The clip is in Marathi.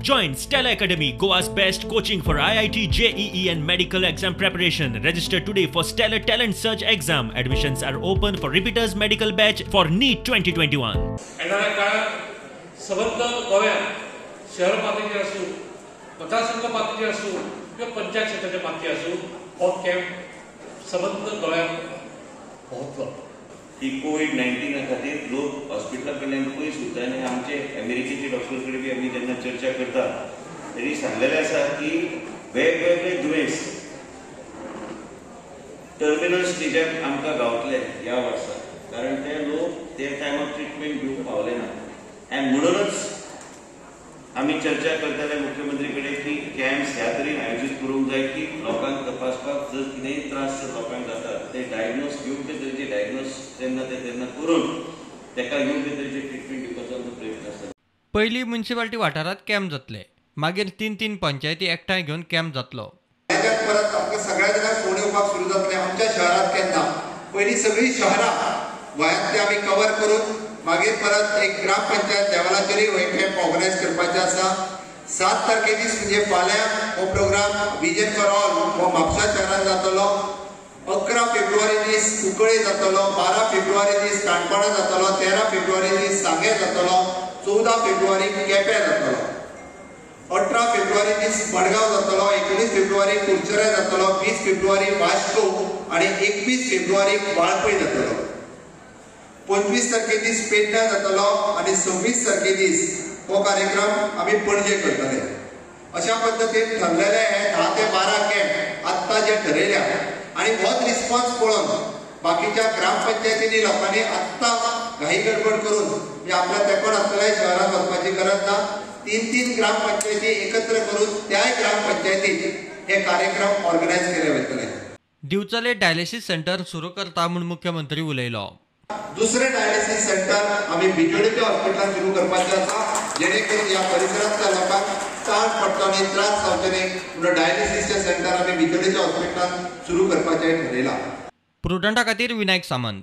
Join Stella Academy, Goa's best coaching for IIT, JEE, and medical exam preparation. Register today for Stellar Talent Search exam. Admissions are open for repeaters medical batch for NEET 2021. येणाऱ्या काळात सबंध गोव्यात शहर पातळीचेर आसूं मतदारसंघ पातळीचेर आसूं किंवा पंचायत क्षेत्राच्या पातळी आसूं हो कॅम्प सबंद गोव्यात पोहोचलो की कोविड नायन्टीना खातीर लोक हॉस्पिटला कडल्यान पयस उरता आनी आमचे अमेरिकेचे डॉक्टर कडेन बी आमी जेन्ना चर्चा करता तरी सांगलेलें आसा की वेगवेगळे दुयेंस टर्मिनल स्टेजाक आमकां गावतले ह्या वर्सा. कारण ते लोक ते टायमार ट्रिटमेंट घेवंक पावले ना. आनी म्हणूनच आमी चर्चा करताले मुख्यमंत्री कडेन की कॅम्प्स ह्या तरेन आयोजीत करूंक जाय की लोकांक तपासपाक जर कितेंय त्रास जर लोकांक जाता ते डायग्नोस योग्य तरेचे डायग्नोस तेन्ना ते तेन्ना करून ताका योग्य तरेचे ट्रिटमेंट दिवपाचो आमचो प्रयत्न आसा पयलीं मुन्सिपाल्टी वाठारांत कॅम्प जातले. मागीर तीन तीन पंचायती एकठांय घेवन कॅम्प जातलो. त्याच्यात परत आमकां सगळ्या जाणांक फोन येवपाक सुरू जातले. आमच्या शहरात केन्ना पयलीं सगळीं शहरां गोंयांतली आमी कवर करून मागीर परत एक ग्रामपंचायत तरी हो कॅम्प ऑर्गनायज करपाचे आसा. सात तारखे दीस म्हणजे फाल्यां हो प्रोग्राम विजन फॉर ऑल हो म्हापसा शहरांत जातलो. अकरा फेब्रुवारी दीस कुंकळे जातलो बारा फेब्रुवारी दीस काणकोणा जातलो तेरा फेब्रुवारी दीस सांगे जातलो चवदा फेब्रुवारी केप्यां जातलो. अठरा फेब्रुवारी दीस मडगांव जातलो एकोणीस फेब्रुवारी कुडचऱ्या जातलो वीस फेब्रुवारी वास्को आणि एकवीस फेब्रुवारी वाळपय जातलो. पंचवीस तारखे दीस पेडण्या जातलो आणि सव्वीस तारखे दीस हो कार्यक्रम आम्ही पणजे करतले. अशा पद्दतीन ठरलेले हे धा ते बारा कॅम्प आत्ता जे ठरयल्या आणि होच रिस्पॉन्स पळोवन बाकीच्या ग्रामपंचायतींनी लोकांनी आत्ता घाई गडबड करून म्हणजे आपल्या तेकोन आसलेल्या शहरात वचपाची गरज ना तीन तीन ग्रामपंचायती एकत्र करून त्याय ग्रामपंचायतीत हे कार्यक्रम ऑर्गनायज केले वयतले दिवचले डायलिसीस सेंटर सुरू करता म्हूण मुख्यमंत्री उलयलो. दुसरे डायलिसिस सेंटर आम्ही बिजोडेच्या हॉस्पिटलात सुरू करपाचे आसा. जेणे करून ह्या परिसरातल्या लोकांक ताण पडटो आनी त्रास जावचे म्हणून डायलिसिसचे सेंटर आम्ही बिजोडेच्या हॉस्पिटलात सुरू करपाचें ठरयलां प्रुडंटा खातीर विनायक सामंत.